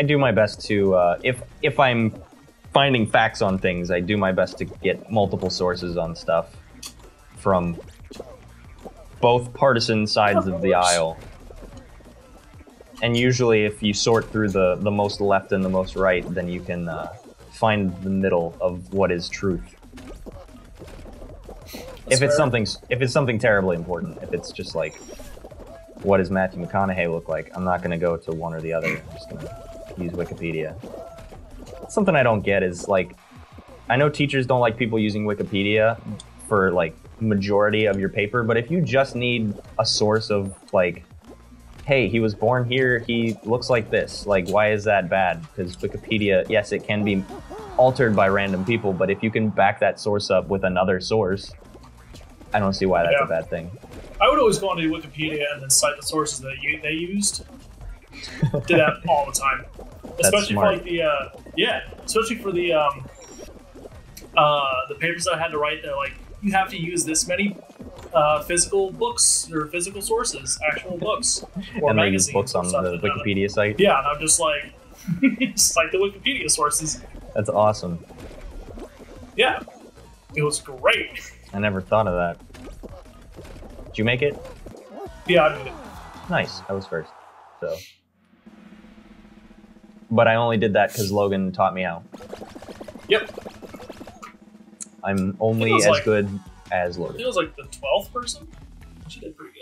I do my best to uh, if if I'm finding facts on things, I do my best to get multiple sources on stuff from both partisan sides of the aisle. And usually, if you sort through the the most left and the most right, then you can uh, find the middle of what is truth. if fair. it's something if it's something terribly important, if it's just like what does Matthew McConaughey look like, I'm not going to go to one or the other. I'm just going to use Wikipedia. Something I don't get is like I know teachers don't like people using Wikipedia for like majority of your paper, but if you just need a source of like hey, he was born here, he looks like this. Like, why is that bad? Because Wikipedia, yes, it can be altered by random people, but if you can back that source up with another source, I don't see why that's Yeah. a bad thing. I would always go onto Wikipedia and then cite the sources that you, they used. Did that all the time, especially for like the uh, yeah, especially for the um, uh, the papers I had to write. They're like you have to use this many uh, physical books or physical sources, actual books or and they use magazines books on the Wikipedia site. Yeah, and I'm just like, cite the Wikipedia sources. That's awesome. Yeah, it was great. I never thought of that. Did you make it? Yeah, I made it. Nice. I was first. So. But I only did that because Logan taught me how. Yep. I'm only as like- good as I think Logan. it was like the twelfth person. She did pretty good.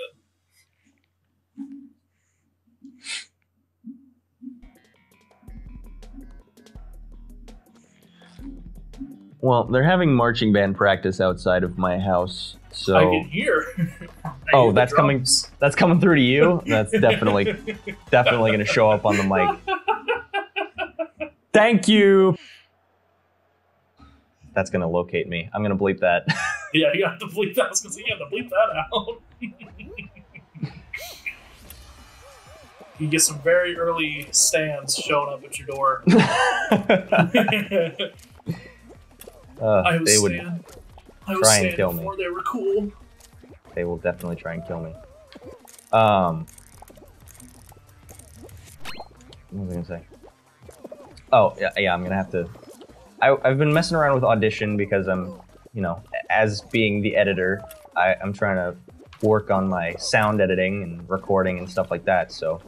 Well, they're having marching band practice outside of my house, so I can hear. I Oh, hear that's coming- that's coming through to you. That's definitely definitely going to show up on the mic. Thank you. That's going to locate me. I'm going to bleep that. yeah, you have to bleep that. I was gonna say you have to bleep that out. you get some very early stands showing up at your door. Uh, I was they would stand. I was try and kill me. they were cool. they will definitely try and kill me. Um, what was I gonna say? Oh yeah, yeah. I'm gonna have to. I, I've been messing around with Audition because I'm, you know, as being the editor, I, I'm trying to work on my sound editing and recording and stuff like that. So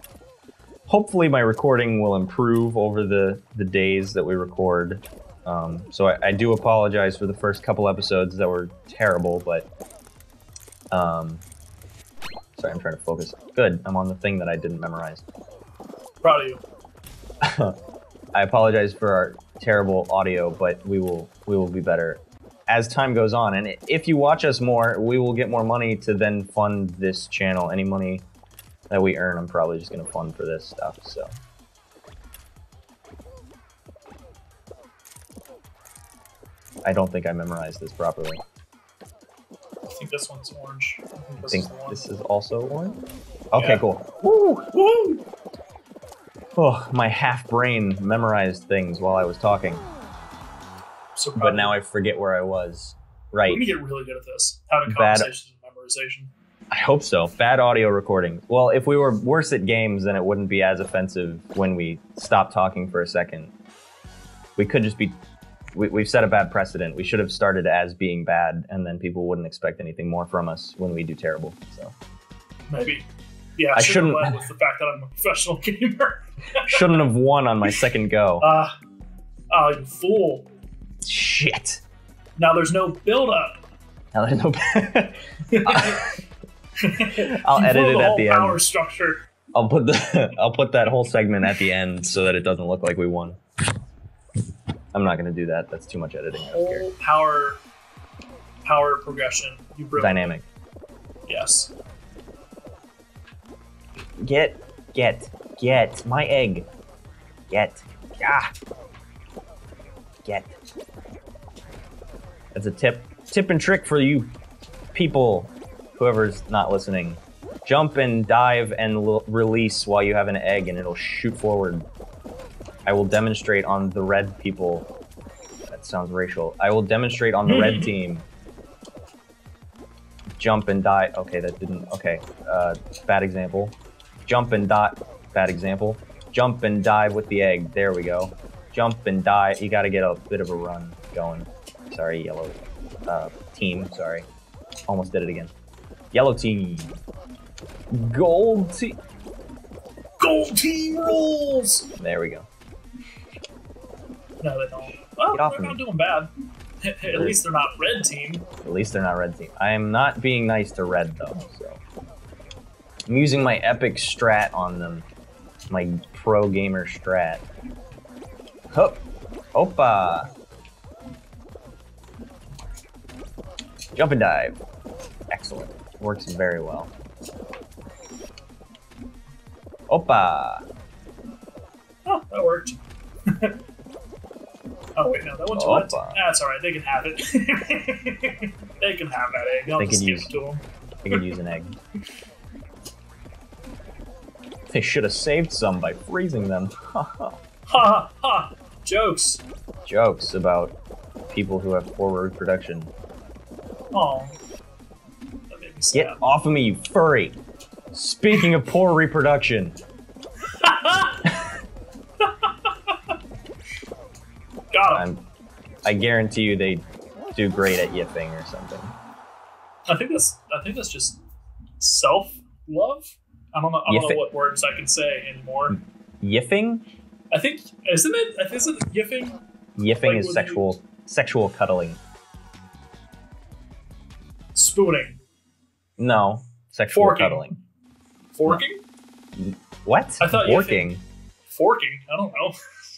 hopefully my recording will improve over the the days that we record. Um, so I, I do apologize for the first couple episodes that were terrible, but um, sorry, I'm trying to focus. Good, I'm on the thing that I didn't memorize. Proud of you. I apologize for our terrible audio, but we will we will be better as time goes on. And if you watch us more, we will get more money to then fund this channel. Any money that we earn, I'm probably just going to fund for this stuff. So. I don't think I memorized this properly. I think this one's orange. I think I this think is this is also orange. Okay, Yeah. cool. Woo! Woo! Oh, my half brain memorized things while I was talking, So but now. I forget where I was. Right. we're Right. gonna get really good at this. Having Bad- conversations and memorization. I hope so. Bad audio recording. Well, if we were worse at games, then it wouldn't be as offensive when we stop talking for a second. We could just be. We, we've set a bad precedent. We should have started as being bad, and then people wouldn't expect anything more from us when we do terrible. So Maybe. Yeah, I shouldn't have with the fact that I'm a professional gamer. shouldn't have won on my second go. Ah, ah, you fool. Shit. Now there's no build up. Now there's no. I'll edit it at the power end. structure. I'll put the I'll put that whole segment at the end so that it doesn't look like we won. I'm not gonna do that. That's too much editing. I don't care. Whole power power progression. You brilliant. Dynamic. Yes. Get, get, get my egg. Get, ah, get. That's a tip, tip and trick for you people, whoever's not listening. Jump and dive and l- release while you have an egg, and it'll shoot forward. I will demonstrate on the red people. That sounds racial. I will demonstrate on the red team. Jump and die. Okay, that didn't. Okay, uh, bad example. Jump and dot. Bad example. Jump and dive with the egg. There we go. Jump and dive. You got to get a bit of a run going. Sorry, yellow uh, team. Sorry. Almost did it again. Yellow team. Gold team. Gold team rules. There we go. No, they don't. Well, Get off they're me. not doing bad. At least they're not red team. At least they're not red team. I am not being nice to red though, so I'm using my epic strat on them. My pro gamer strat. Hup. Opa. Jump and dive. Excellent. Works very well. Opa. Oh, that worked. oh wait, no, that one's. Opa. That's all right. They can have it. they can have that egg. I'll They just give use- it to them. I could use an egg. They should have saved some by freezing them. Ha ha ha! Jokes. Jokes about people who have poor reproduction. Oh, that made me Get off of me, you furry! Speaking of poor reproduction, Got him. I'm, I guarantee you they do great at yiffing or something. I think that's. I think that's just self love. I don't know. I don't Yiffing? know what words I can say anymore. Yiffing? I think isn't it? I think isn't it yiffing? Yiffing Like, is what do sexual sexual cuddling. Spooning, No, sexual Forking. cuddling. forking, What? I thought Forking. forking. I don't know.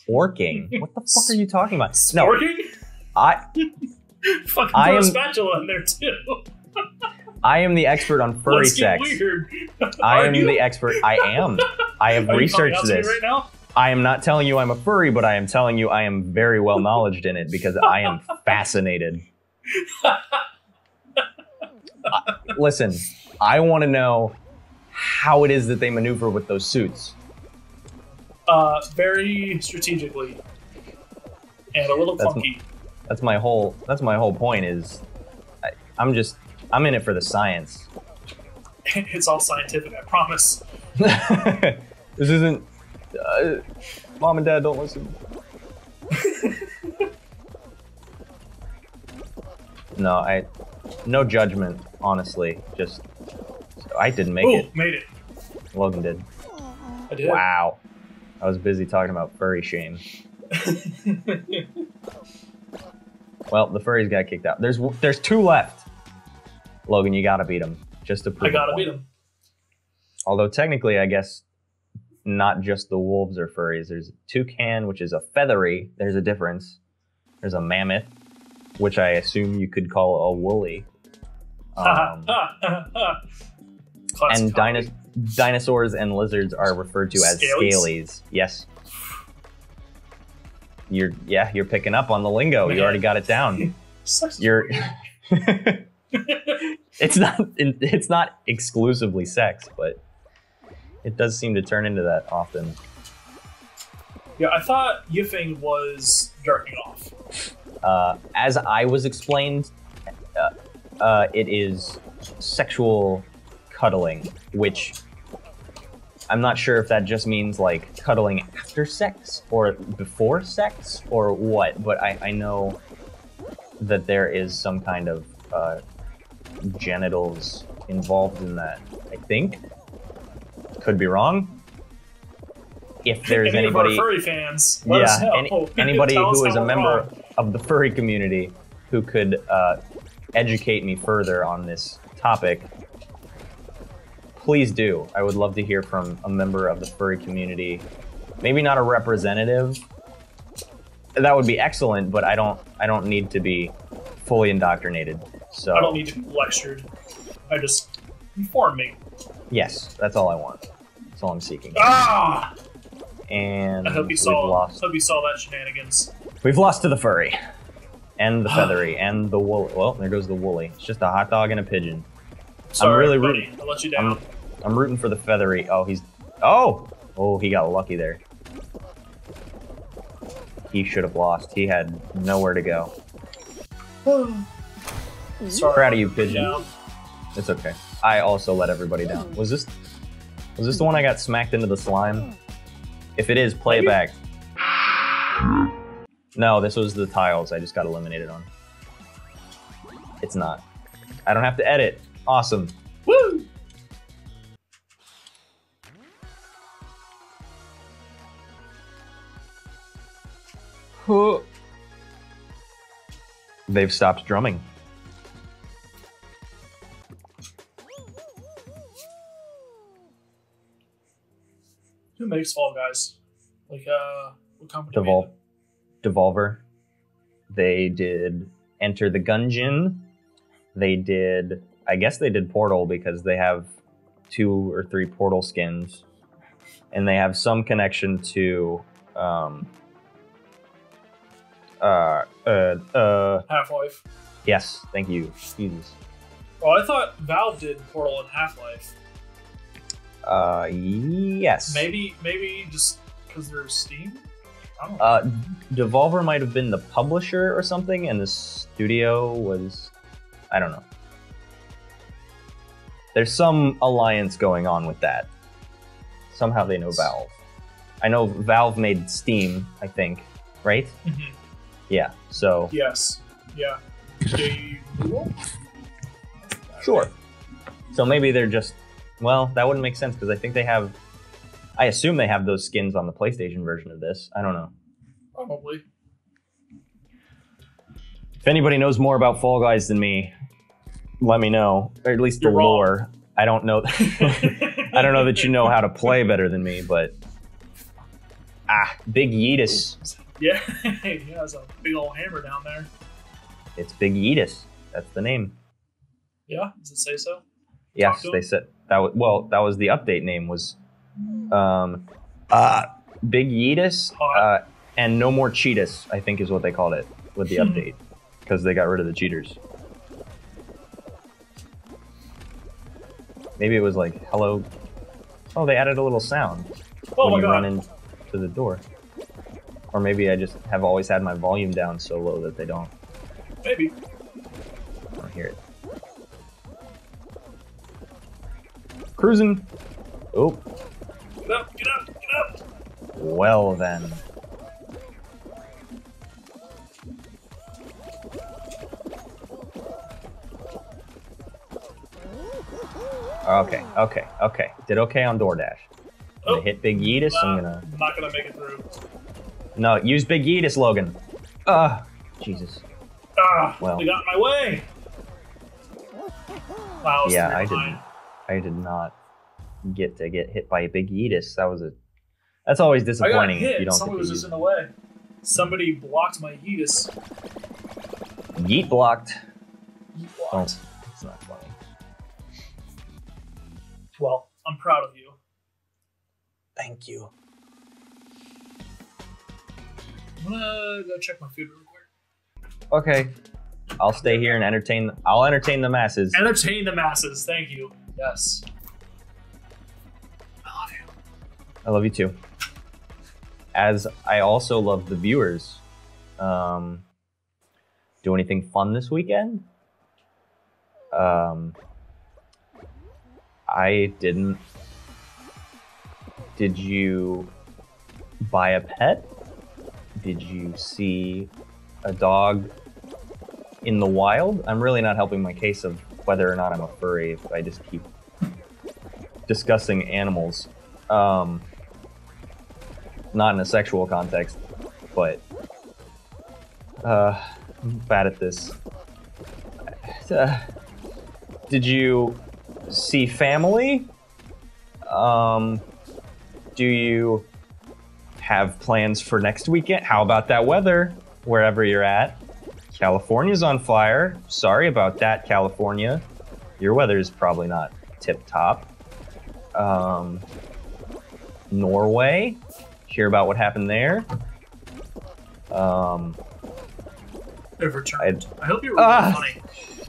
Forking. What the fuck are you talking about? No, Sporking. I Fucking I throw a spatula in there too. I am the expert on furry sex. weird. I am you? the expert. I am. I have Are researched out to me this. right now. I am not telling you I'm a furry, but I am telling you I am very well knowledged in it because I am fascinated. Uh, listen, I want to know how it is that they maneuver with those suits. Uh, very strategically, and a little That's- clunky. That's my whole. That's my whole point. Is I, I'm just. I'm in it for the science. it's all scientific. I promise. this isn't. Uh, Mom and Dad don't listen. no, I. No judgment, honestly. Just. I didn't make Ooh, it. made it. Logan did. I did. Wow. I was busy talking about furry shame. Well, the furries got kicked out. There's there's two left. Logan, you gotta beat them just to prove. I gotta beat him. Although technically, I guess not just the wolves are furries. There's a toucan, which is a feathery. There's a difference. There's a mammoth, which I assume you could call a woolly. Um, and comedy. dino- dinosaurs and lizards are referred to as Scalies? scalies. Yes. You're yeah, you're picking up on the lingo. You already got it down. You're. it's not. It's not exclusively sex, but it does seem to turn into that often. yeah, I thought yiffing was jerking off. Uh, as I was explained, uh, uh, it is sexual cuddling, which I'm not sure if that just means like cuddling after sex or before sex or what, but I, I know that there is some kind of uh, genitals involved in that. I think. Could be wrong. If there's Any anybody furry fans, yeah, any, anybody who is a member wrong. of the furry community who could uh, educate me further on this topic, please do. I would love to hear from a member of the furry community. Maybe not a representative. That would be excellent, but I don't. I don't need to be fully indoctrinated. So I don't need to be lectured. I just inform me. yes, that's all I want. That's all I'm seeking. Ah! And I hope you saw. lost. Hope you saw that shenanigans. We've lost to the furry, and the feathery, and the woolly. Well, there goes the woolly. It's just a hot dog and a pigeon. Sorry, I'm really buddy. I let you down. I'm rooting for the feathery. Oh, he's. Oh! Oh, he got lucky there. He should have lost. He had nowhere to go. Mm-hmm. Sorry. Proud of you, I let you pigeon. down. It's okay. I also let everybody down. Mm. Was this. Was this the one I got smacked into the slime? Mm. If it is, play it back. No, this was the tiles I just got eliminated on. It's not. I don't have to edit. Awesome. Woo! They've stopped drumming. Who makes Fall Guys? Like, uh, what company? Devol- Devolver. They did Enter the Gungeon. They did, I guess they did Portal because they have two or three Portal skins, and they have some connection to, um, uh, uh, uh, Half Life. yes, thank you, Jesus. Oh, I thought Valve did Portal and Half Life. Uh, yes. Maybe, maybe just because they're Steam. I don't know. Uh, Devolver might have been the publisher or something, and the studio was, I don't know. There's some alliance going on with that. Somehow they know Valve. I know Valve made Steam, I think, right? Mm-hmm. Yeah. So Yes. Yeah. They- sure. So maybe they're just. Well, that wouldn't make sense because I think they have. I assume they have those skins on the PlayStation version of this. I don't know. Probably. If anybody knows more about Fall Guys than me, let me know. Or at least the You're wrong. lore. I don't know. I don't know that you know how to play better than me, but ah, Big Yeetus. Yeah, he has a big old hammer down there. It's Big Yeetus. That's the name. Yeah, does it say so? Yes, they said that. Was, well, that was the update name was um, uh, Big Yeetus uh, and No More Cheetus. I think is what they called it with the Hmm. update because they got rid of the cheaters. Maybe it was like hello. Oh, they added a little sound Oh when you god. run into the door. Or maybe I just have always had my volume down so low that they don't, Maybe. I don't hear it. Cruising. Oh, Get up, get up, get up. well then. Okay, okay, okay. Did okay on DoorDash. I'm Oh, gonna hit Big Yeetus. I'm uh, gonna I'm not gonna make it through. no use Big Yeetus, Logan. Ah, Jesus. Ah, Well. they got in my way. Wow, Yeah, I didn't. I did not get to get hit by a Big Yeetus. That was a. That's always I got disappointing hit. if you don't Somebody get was just in the way. Somebody blocked my Yeetus. Yeet blocked. Yeet Oh, blocked. it's not funny. Well, I'm proud of you. Thank you. I'm gonna go check my food real quick. Okay, I'll stay here and entertain. I'll entertain the masses. Entertain the masses. Thank you. Yes. I love you. I love you too. As I also love the viewers. Um, do anything fun this weekend? Um, I didn't. Did you buy a pet? Did you see a dog in the wild? I'm really not helping my case of whether or not I'm a furry if I just keep discussing animals. Um, not in a sexual context, but uh, I'm bad at this. Uh, did you see family? Um, do you have plans for next weekend? How about that weather wherever you're at? California's on fire. Sorry about that, California. Your weather is probably not tip top. Um, Norway. Hear about what happened there. Um, I've returned. I hope you're really Ah. funny.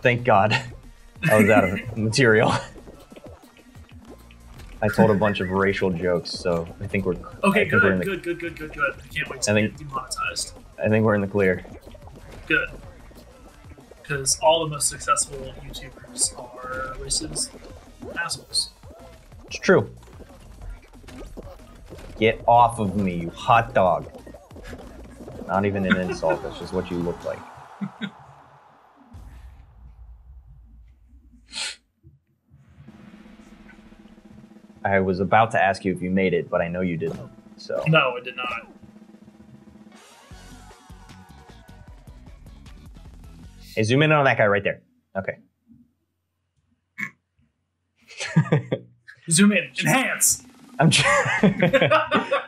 thank God. I was out of material. I told a bunch of racial jokes, so I think we're. I Okay, think we're in good, the, good, good, good, good, good. I can't wait to I think- get demonetized. I think we're in the clear. Good. Because all the most successful YouTubers are racist assholes. It's true. Get off of me, you hot dog. Not even an insult, that's just what you look like. I was about to ask you if you made it, but I know you didn't. So No, it did not. Hey, zoom in on that guy right there. Okay. Zoom in. Enhance. I'm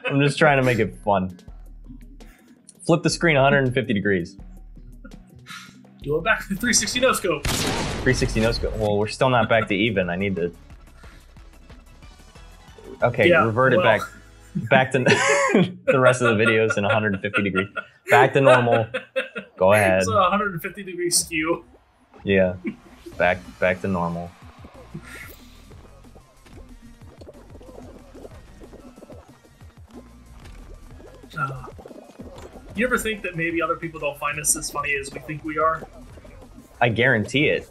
I'm just trying to make it fun. Flip the screen 150 degrees. Do it back to the 360 no scope. 360 no scope. Well, we're still not back to even. I need to. Okay, Yeah, revert it well. back. Back to the rest of the videos in 150 degrees. Back to normal. Go ahead. It's a 150 degree skew. Yeah. Back back to normal. Uh, you ever think that maybe other people don't find us as funny as we think we are? I guarantee it.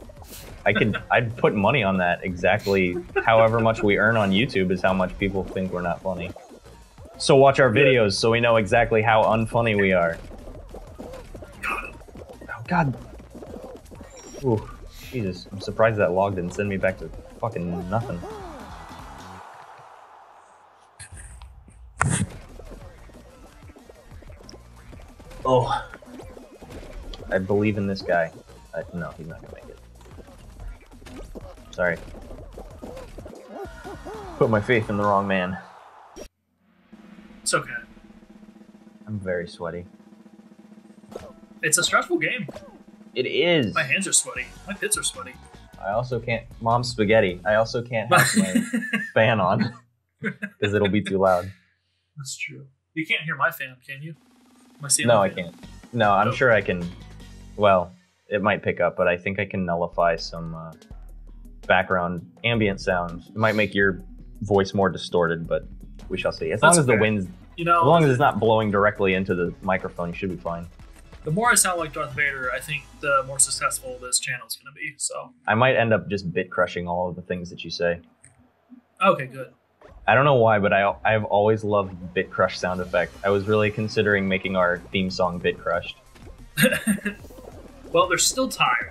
I could I'd put money on that. Exactly however much we earn on YouTube is how much people think we're not funny. So watch our videos so we know exactly how unfunny we are. God, Oh. Ooh, Jesus. I'm surprised that log didn't send me back to fucking nothing. Oh. I believe in this guy. Uh, no, he's not gonna make it. Sorry. Put my faith in the wrong man. it's okay. I'm very sweaty. It's a stressful game. It is. My hands are sweaty. My pits are sweaty. I also can't. Mom's spaghetti. I also can't have my fan on because it'll be too loud. That's true. You can't hear my fan, can you? My No, I can't. No, I'm Nope. sure I can. Well, it might pick up, but I think I can nullify some uh, background ambient sounds. It might make your voice more distorted, but we shall see. As That's long as the wind's, You know, as long as it's not blowing directly into the microphone, you should be fine. The more I sound like Darth Vader, I think the more successful this channel is going to be. So, I might end up just bit crushing all of the things that you say. okay, good. I don't know why, but I I've always loved bit crush sound effect. I was really considering making our theme song bit crushed. Well, there's still time.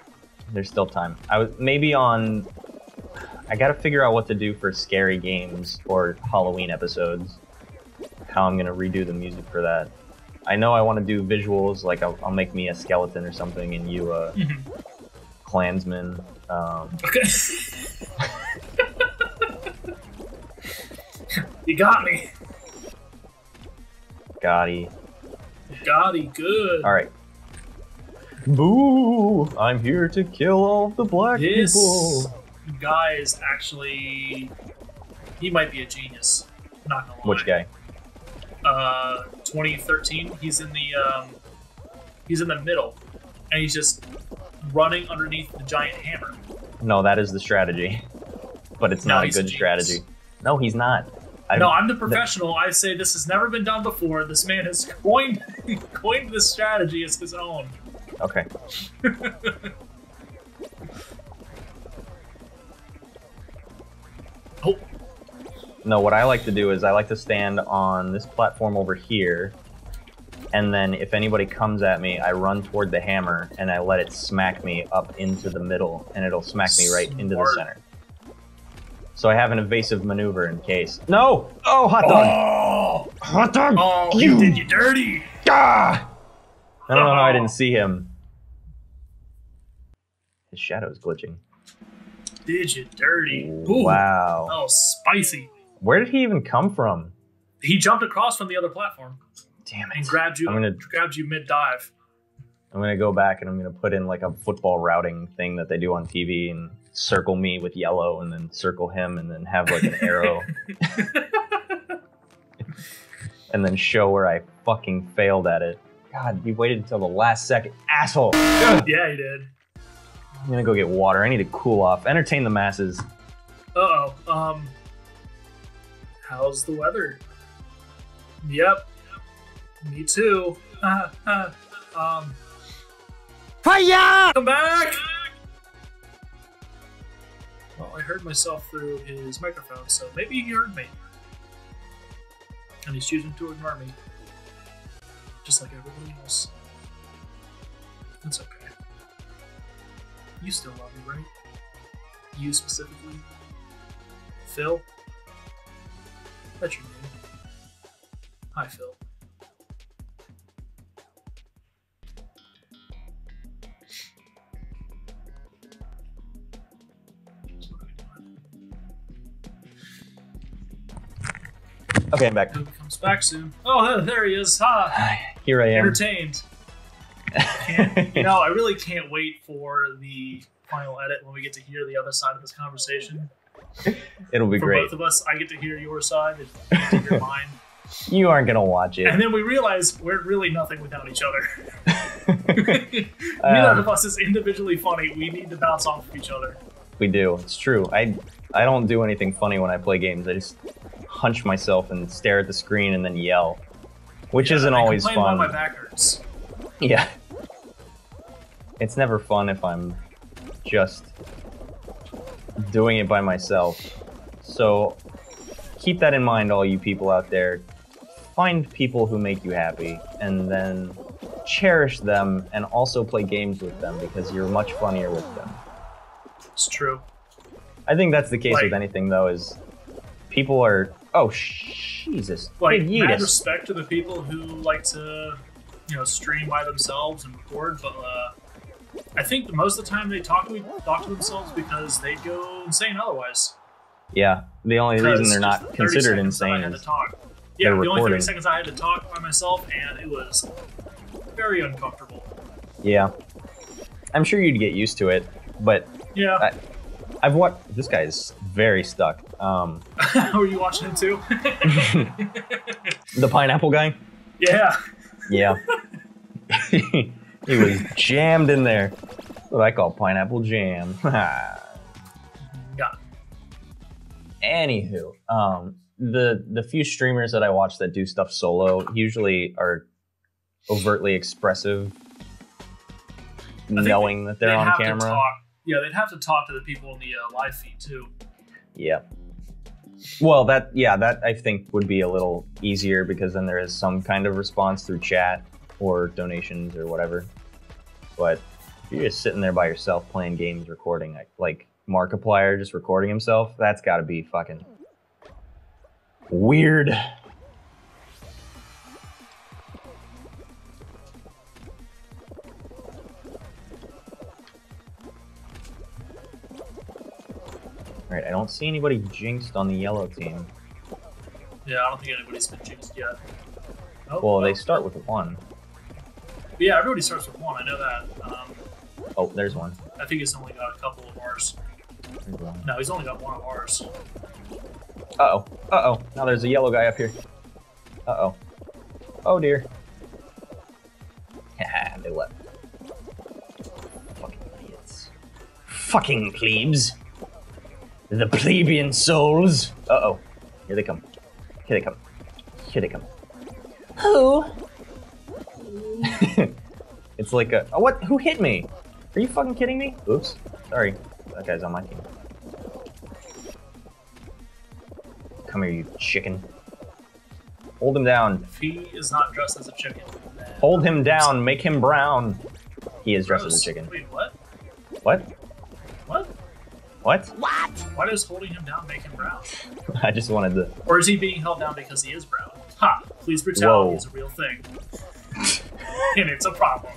There's still time. I was maybe on. I gotta figure out what to do for scary games or Halloween episodes. How I'm gonna redo the music for that. I know I want to do visuals, like I'll, I'll make me a skeleton or something, and you a Mhm. clansman. Um, Okay. you got me. Gotti. Gotti, good. All right. Boo! I'm here to kill all the black This people. guy is actually. He might be a genius. Not gonna lie. Which guy? Uh, 2013. He's in the um, he's in the middle, and he's just running underneath the giant hammer. No, that is the strategy, but it's No, not a a good genius. strategy. No, he's not. I, no, I'm the professional. I say this has never been done before. This man has coined coined this strategy as his own. Okay. No, what I like to do is I like to stand on this platform over here, and then if anybody comes at me, I run toward the hammer and I let it smack me up into the middle, and it'll smack me right into the center. So I have an evasive maneuver in case. No! Oh, hot dog! oh, Hot dog! oh, You- did you dirty. Ah! I don't know how I didn't see him. His shadow's glitching. Did you dirty? Ooh. Wow. Oh, spicy. Where did he even come from? He jumped across from the other platform Damn and it. grabbed you. I'm gonna- grabbed you mid dive. I'm gonna go back and I'm gonna put in like a football routing thing that they do on TV and circle me with yellow and then circle him and then have like an arrow and then show where I fucking failed at it. God, you waited until the last second. Asshole! Ugh. yeah, he did. I'm gonna go get water. I need to cool off. Entertain the masses. Uh oh. Um. How's the weather? Yep. Me too. Uh, uh, um. Fire! Come back! Well, I heard myself through his microphone, so maybe he heard me. And he's choosing to ignore me. Just like everybody else. It's okay. You still love me, right? You specifically? Phil? That's your name. Hi, Phil. What are we doing? Okay, I'm back. He comes back soon. Oh, there- he is. Ha! Here I am. Entertained. You know, I really can't wait for the final edit when we get to hear the other side of this conversation. It'll be For great. both of us, I get to hear your side, and you hear mine. You aren't gonna watch it. And then we realize we're really nothing without each other. Neither Um, of us is individually funny. We need to bounce off of each other. we do. It's true. I I don't do anything funny when I play games. I just hunch myself and stare at the screen and then yell, which Yeah, isn't I always fun. My back hurts. Yeah. It's never fun if I'm just doing it by myself. So keep that in mind, all you people out there. Find people who make you happy and then cherish them and also play games with them because you're much funnier with them. It's true. I think that's the case Like- with anything though is people are oh Jesus. Like, mad respect to the people who like to, you know, stream by themselves and record, but uh, I think most of the time they talk to talk to themselves because they go insane otherwise. Yeah. The only reason they're not 30 considered seconds that I insane is talk. Yeah, the only recording. 30 seconds I had to talk by myself, and it was very uncomfortable. Yeah. I'm sure you'd get used to it, but Yeah. I- I've watched. This guy is very stuck. Um, Were you watching it too? the pineapple guy. yeah. Yeah. he was jammed in there. What I call pineapple jam. Anywho, um, the the few streamers that I watch that do stuff solo usually are overtly expressive, knowing that they're on camera. Yeah, they'd have to talk to the people in the uh, live feed too. Yeah. Well, that yeah, that I think would be a little easier because then there is some kind of response through chat or donations or whatever. But you're just sitting there by yourself playing games, recording like, like Markiplier just recording himself, that's got to be fucking weird. All right, I don't see anybody jinxed on the yellow team. Yeah, I don't think anybody's been jinxed yet. Oh, Well, they oh. start with one. Yeah, everybody starts with one. I know that. Um, Oh, there's one. I think he's only got a couple of ours. No, he's only got one of ours. Uh oh. Uh oh. Now there's a yellow guy up here. Uh oh. Oh dear. Haha, they left. Fucking idiots. Fucking plebes. The plebeian souls. Uh oh. Here they come. Here they come. Here they come. Who? it's like a. Oh, what? Who hit me? Are you fucking kidding me? Oops. Sorry. That guy's on my team. Come here, you chicken. Hold him down. If he is not dressed as a chicken, then Hold him down. Make him brown. He is dressed as a chicken. Wait, what? What? What? What? Why does holding him down make him brown? I just wanted to. Or is he being held down because he is brown? Ha! Police brutality Whoa. is a real thing. and it's a problem.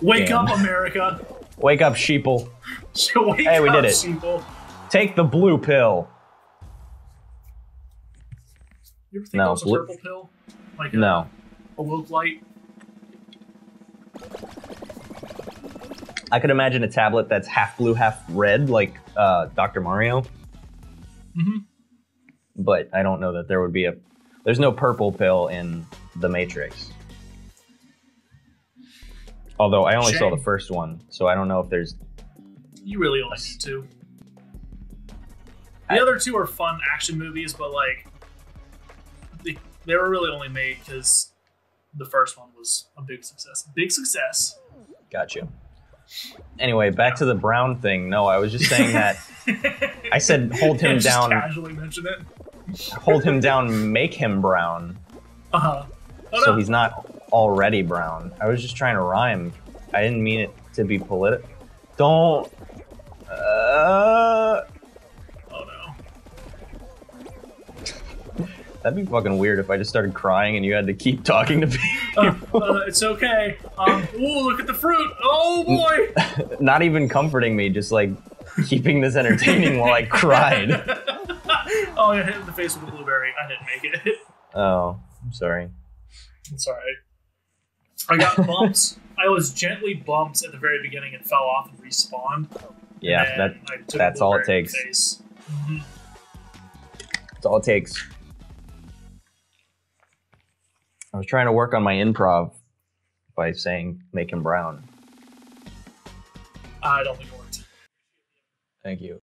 Wake Damn. up, America! Wake up, sheeple. Wake Hey, we up, did it. sheeple. Take the blue pill. You ever think No, that was a purple pill? Like a, No. a woke light? I could imagine a tablet that's half blue, half red, like uh, Dr. Mario. Mhm. But I don't know that there would be a. There's no purple pill in The Matrix. Although I only saw the first one, so I don't know if there's. You really only need two. The I- other two are fun action movies, but like they, they were really only made because the first one was a big success. Big success. Gotcha. Anyway, back to the brown thing. No, I was just saying that I said hold him Just down. Casually mention it. hold him down, make him brown, Uh huh. Oh, so no. he's not already brown. I was just trying to rhyme. I didn't mean it to be political. Don't. Uh, Oh no. that'd be fucking weird if I just started crying and you had to keep talking to me. Uh, uh, it's okay. Um. Ooh, look at the fruit. Oh boy. not even comforting me, just like keeping this entertaining while I cried. oh, I hit in the face with a blueberry. I didn't make it. Oh, I'm sorry. It's alright. I got bumps. I was gently bumped at the very beginning and fell off and respawned. Yeah, and that, I took a that's all it blueberry in the takes. face. Mhm. that's all it takes. I was trying to work on my improv by saying make him brown. I don't think it worked. Thank you.